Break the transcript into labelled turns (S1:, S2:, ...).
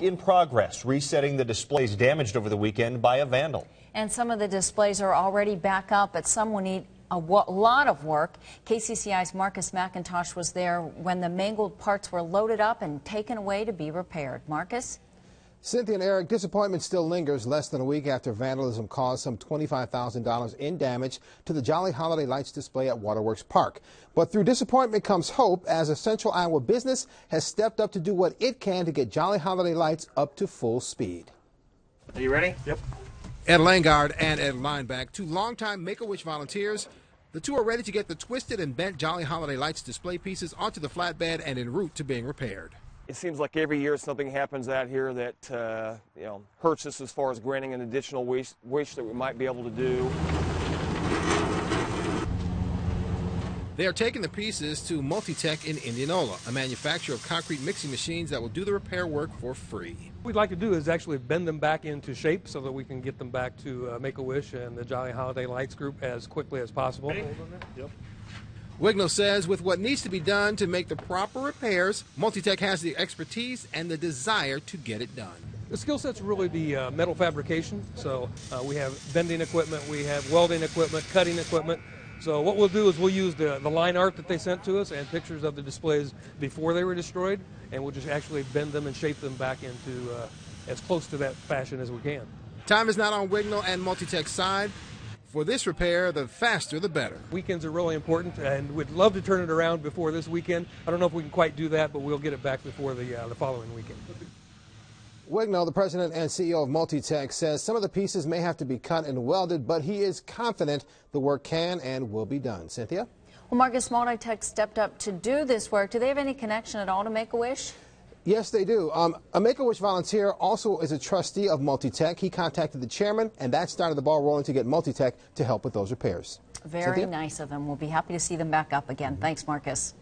S1: In progress, resetting the displays damaged over the weekend by a vandal.
S2: And some of the displays are already back up, but some will need a lot of work. KCCI's Marcus McIntosh was there when the mangled parts were loaded up and taken away to be repaired. Marcus?
S3: Cynthia and Eric, disappointment still lingers less than a week after vandalism caused some $25,000 in damage to the Jolly Holiday Lights display at Waterworks Park. But through disappointment comes hope as a Central Iowa business has stepped up to do what it can to get Jolly Holiday Lights up to full speed.
S4: Are you ready?
S3: Yep. Ed Langard and Ed Lineback, two longtime Make-A-Wish volunteers. The two are ready to get the twisted and bent Jolly Holiday Lights display pieces onto the flatbed and en route to being repaired
S4: it seems like every year something happens out here that uh, you know hurts us as far as granting an additional wish, wish that we might be able to do.
S3: They are taking the pieces to Multitech in Indianola, a manufacturer of concrete mixing machines that will do the repair work for free.
S5: What we'd like to do is actually bend them back into shape so that we can get them back to uh, Make-A-Wish and the Jolly Holiday Lights group as quickly as possible.
S3: Yep. Wignall says with what needs to be done to make the proper repairs, Multitech has the expertise and the desire to get it done.
S5: The skill set's really the uh, metal fabrication. So uh, we have bending equipment, we have welding equipment, cutting equipment. So what we'll do is we'll use the, the line art that they sent to us and pictures of the displays before they were destroyed, and we'll just actually bend them and shape them back into uh, as close to that fashion as we can.
S3: Time is not on Wignall and Multitech's side. For this repair, the faster the better.
S5: Weekends are really important, and we'd love to turn it around before this weekend. I don't know if we can quite do that, but we'll get it back before the, uh, the following weekend.
S3: Wignall, the president and CEO of Multitech, says some of the pieces may have to be cut and welded, but he is confident the work can and will be done. Cynthia?
S2: Well, Marcus Multitech stepped up to do this work. Do they have any connection at all to Make-A-Wish?
S3: Yes, they do. Um, a Make-A-Wish volunteer also is a trustee of Multitech. He contacted the chairman, and that started the ball rolling to get Multitech to help with those repairs.
S2: Very Cynthia? nice of them. We'll be happy to see them back up again. Thanks, Marcus.